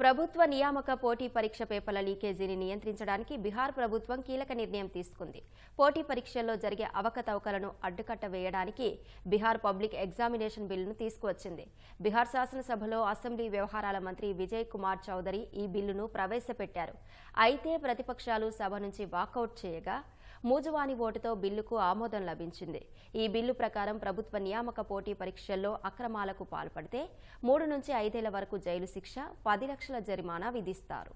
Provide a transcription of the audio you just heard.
ప్రభుత్వ నియామక పోటీ పరీక్ష పేపర్ల లీకేజీని నియంత్రించడానికి బీహార్ ప్రభుత్వం కీలక నిర్ణయం తీసుకుంది. పోటీ పరీక్షల్లో జరిగే అవకతవకలను అడ్డుకట్ట వేయడానికి బీహార్ పబ్లిక్ ఎగ్జామినేషన్ బిల్లును తీసుకువచ్చింది. బీహార్ శాసనసభలో అసెంబ్లీ వ్యవహారాల మంత్రి విజయ్ కుమార్ చౌదరి ఈ బిల్లును ప్రవేశపెట్టారు. అయితే ప్రతిపక్షాలు సభ నుంచి వాకౌట్ చేయగా మూజువాని ఓటుతో బిల్లుకు ఆమోదం లభించింది. ఈ బిల్లు ప్రకారం ప్రభుత్వ నియామక పోటీ పరీక్షల్లో అక్రమాలకు పాల్పడితే మూడు నుంచి ఐదేళ్ళ వరకు జైలు శిక్ష పది లక్షల జరిమానా విధిస్తారు.